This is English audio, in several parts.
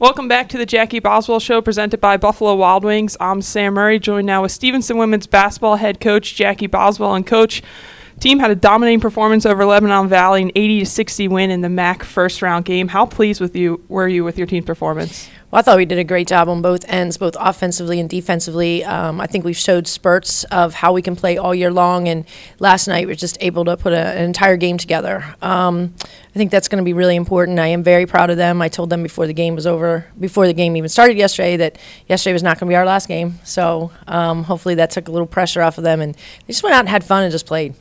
Welcome back to the Jackie Boswell Show presented by Buffalo Wild Wings. I'm Sam Murray, joined now with Stevenson women's basketball head coach Jackie Boswell. And coach, team had a dominating performance over Lebanon Valley, an 80 to 60 win in the MAC first round game. How pleased with you were you with your team's performance? Well, I thought we did a great job on both ends, both offensively and defensively. Um, I think we've showed spurts of how we can play all year long, and last night we were just able to put a, an entire game together. Um, I think that's going to be really important. I am very proud of them. I told them before the game was over, before the game even started yesterday, that yesterday was not going to be our last game. So um, hopefully that took a little pressure off of them, and they just went out and had fun and just played.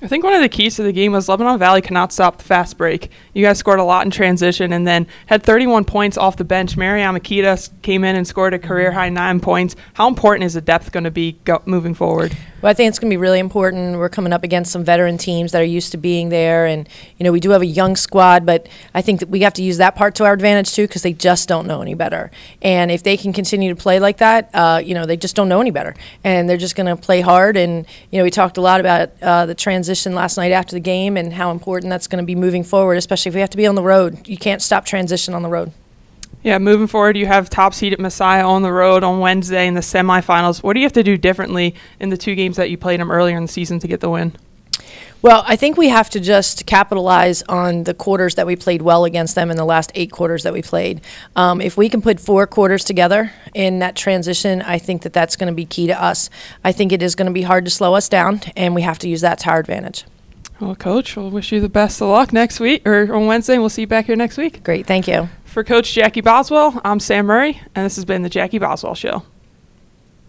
I think one of the keys to the game was Lebanon Valley cannot stop the fast break. You guys scored a lot in transition and then had 31 points off the bench. Mary Amakita came in and scored a career high nine points. How important is the depth going to be go- moving forward? Well, I think it's going to be really important. We're coming up against some veteran teams that are used to being there, and you know we do have a young squad, but I think that we have to use that part to our advantage too because they just don't know any better. And if they can continue to play like that, uh, you know they just don't know any better, and they're just going to play hard. And you know we talked a lot about uh, the transition last night after the game and how important that's going to be moving forward, especially if we have to be on the road. You can't stop transition on the road. Yeah, moving forward, you have top seed at Messiah on the road on Wednesday in the semifinals. What do you have to do differently in the two games that you played them earlier in the season to get the win? Well, I think we have to just capitalize on the quarters that we played well against them in the last eight quarters that we played. Um, if we can put four quarters together in that transition, I think that that's going to be key to us. I think it is going to be hard to slow us down, and we have to use that to our advantage. Well, Coach, we'll wish you the best of luck next week or on Wednesday. And we'll see you back here next week. Great. Thank you. For Coach Jackie Boswell, I'm Sam Murray, and this has been the Jackie Boswell Show.